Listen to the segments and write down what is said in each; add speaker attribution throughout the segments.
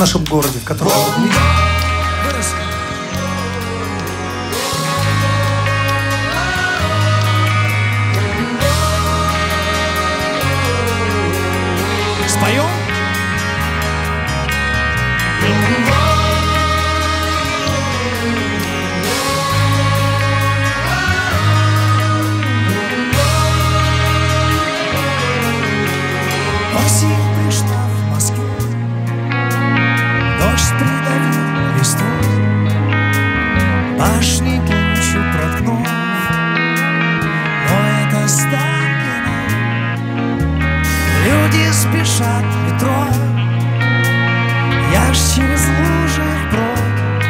Speaker 1: нашем городе, в котором мы выросли. Споем? Осень пришла в Москву, Дождь придавил листов, башни тучу проткнул, но это Станкино. Люди спешат в метро, я ж через лужи вброд,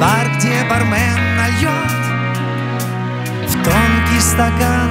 Speaker 1: бар, где бармен нальет в тонкий стакан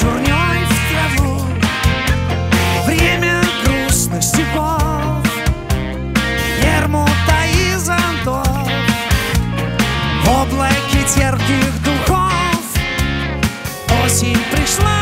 Speaker 1: чурней в Время грустных стихов. Ермута и зонтов В терпких духов. Осень пришла.